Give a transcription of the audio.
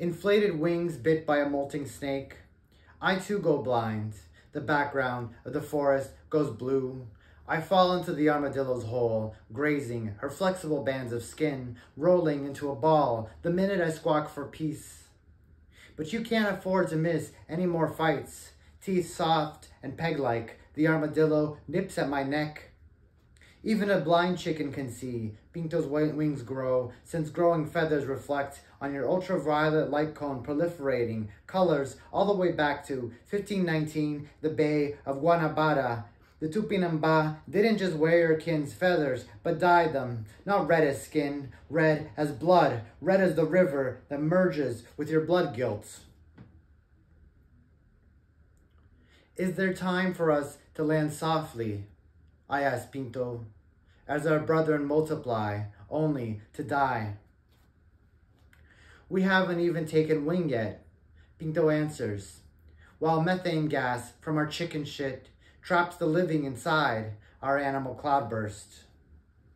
Inflated wings bit by a molting snake. I too go blind. The background of the forest goes blue. I fall into the armadillo's hole, grazing her flexible bands of skin, rolling into a ball the minute I squawk for peace. But you can't afford to miss any more fights. Teeth soft and peg-like, the armadillo nips at my neck. Even a blind chicken can see Pinto's white wings grow, since growing feathers reflect on your ultraviolet light cone proliferating colors all the way back to 1519, the Bay of Guanabara. The Tupinamba didn't just wear your kin's feathers, but dyed them, not red as skin, red as blood, red as the river that merges with your blood guilt. Is there time for us to land softly? I asked Pinto, as our brethren multiply, only to die. We haven't even taken wing yet, Pinto answers, while methane gas from our chicken shit traps the living inside our animal cloudburst.